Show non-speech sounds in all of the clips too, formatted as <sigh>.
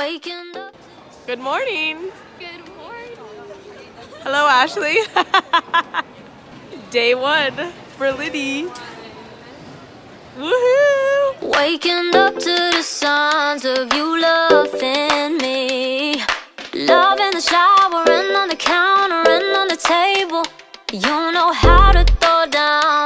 Waking up. Good morning. Good morning. Hello, Ashley. <laughs> Day one for Liddy. Woohoo! Waking up to the sounds of you loving me. Love in the shower and on the counter and on the table. You know how to throw down,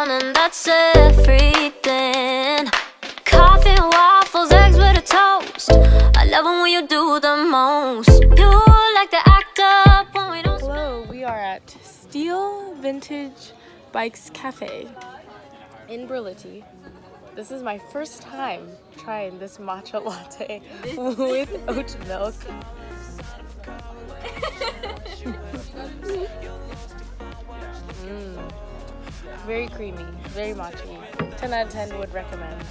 do the most. Like to act up when we. Hello, we are at Steel Vintage Bikes Cafe in Berlitty. This is my first time trying this matcha latte <laughs> with oat milk. <laughs> Mm. Very creamy, very matchy. 10 out of 10 would recommend.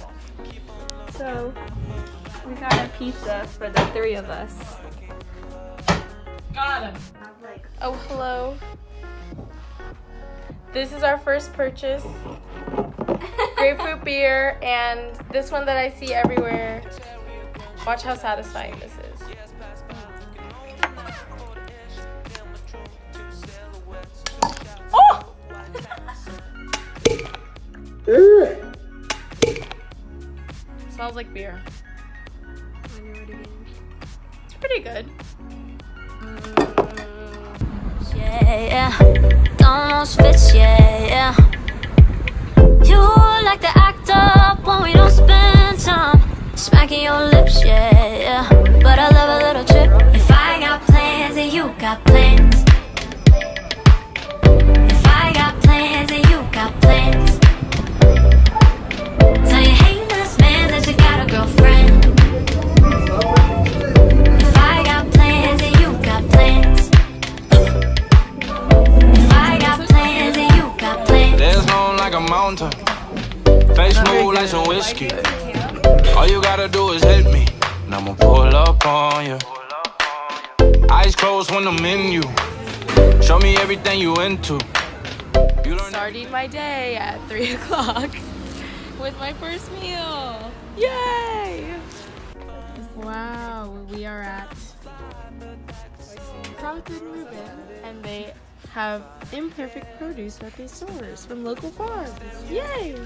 So we got a pizza for the three of us. Got him. Oh, hello. This is our first purchase. <laughs> Grapefruit beer and this one that I see everywhere. Watch how satisfying this is. Oh! <laughs> Smells like beer. Yeah, yeah, almost fits, yeah. You like to act up when we don't spend time smacking your lips, yeah. But I love whiskey. All you gotta do is hit me, and I'ma pull up on you. Eyes closed when I'm in you. Show me everything you into. You learn Starting my day at <laughs> 3 o'clock with my first meal. Yay! Wow, we are at Carlton Reuben and they have imperfect produce that they source from local farms. Yay!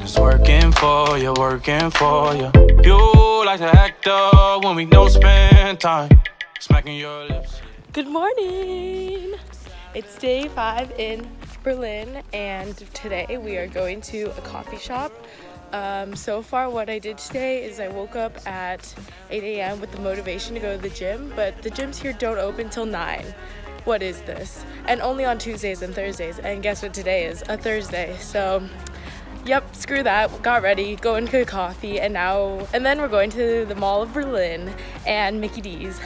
And it's working for you, working for you. You like to act up when we don't spend time. Smacking your lips. Good morning! It's day five in Berlin, and today we are going to a coffee shop. Um, so far, what I did today is I woke up at 8 a.m. with the motivation to go to the gym, but the gyms here don't open till 9. What is this? And only on Tuesdays and Thursdays. And guess what today is? A Thursday. So, screw that. Got ready, going to coffee, and now, and then we're going to the Mall of Berlin and Mickey D's.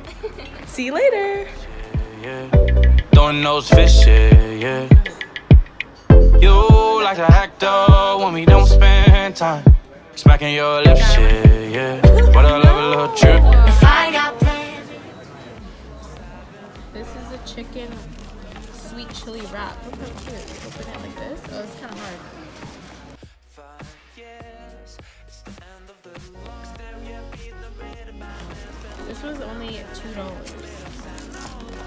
<laughs> See you later! yeah. Throwing those fish, yeah, yeah. You like to act up when we don't spend time. Smacking your lips, yeah, yeah. But I love a little trip. If I got plans. This is a chicken sweet chili wrap. Look how cute. Open it like this. Oh, it's kind of hard. Was only two dollars.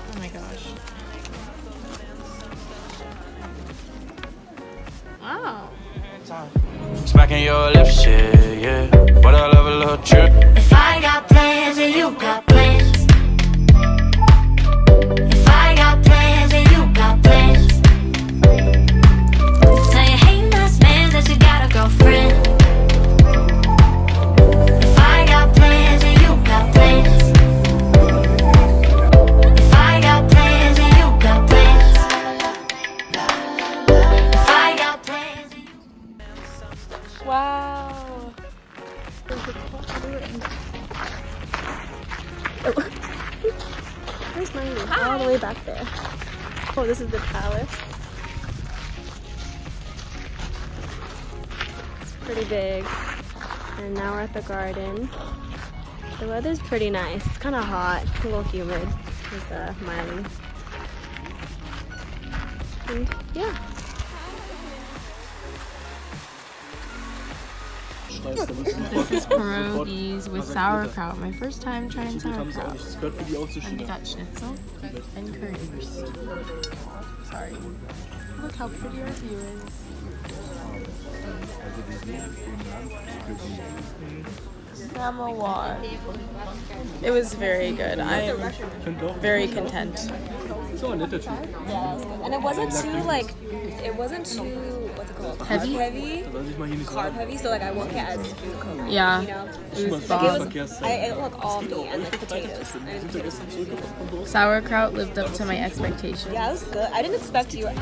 Oh my gosh. Wow. Smacking your lips, yeah, yeah. But I love a little trip. Wow. Where's mine? All the way back there. Oh, this is the palace. It's pretty big. And now we're at the garden. The weather's pretty nice. It's kind of hot, a little humid. There's uh, Miley. And yeah. This is pierogies with sauerkraut. My first time trying sauerkraut. And we got schnitzel and currywurst. Sorry. Look how pretty our view is. Samovar. It was very good. I'm very content. And it wasn't too like, it wasn't too what's it called? Heavy? Heavy, carb heavy. So like I won't get as food coma. Yeah. You know, It was like it was. I ate like all meat and like potatoes. I didn't- Sauerkraut lived up to my expectations. Yeah, it was good. I didn't expect you. I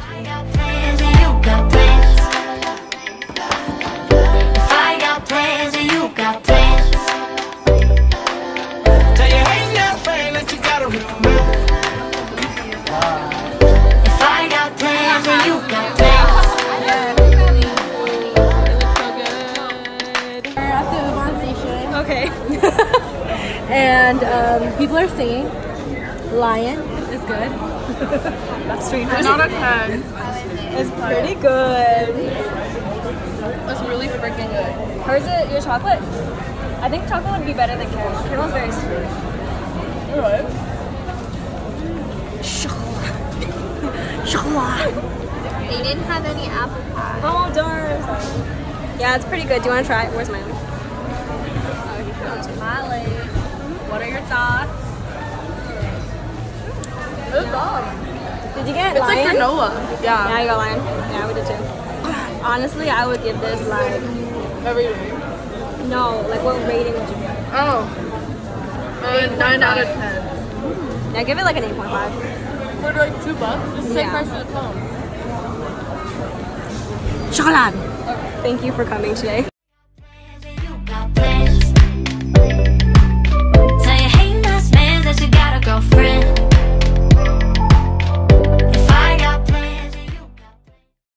and um, people are singing. Lion is good. <laughs> That's strangers. Not a 10. It's pretty good. It's really freaking good. Hers is your chocolate? I think chocolate would be better than caramel. Caramel's very sweet. Alright. Chocolate. They didn't have any apple pie. Oh darn. Yeah, it's pretty good. Do you want to try it? Where's mine? Oh, you found Tamale. What are your thoughts? It's bomb. Did you get It's like granola. Yeah, Yeah. you got lion. Yeah, we did too. Honestly, I would give this like Everything. no. Like, what rating would you give? Oh. Uh, 9 out of 10. Yeah, give it like an 8.5. For like 2 bucks? It's the same Yeah. price as a cone. Chocolate. Thank you for coming today. Girlfriend.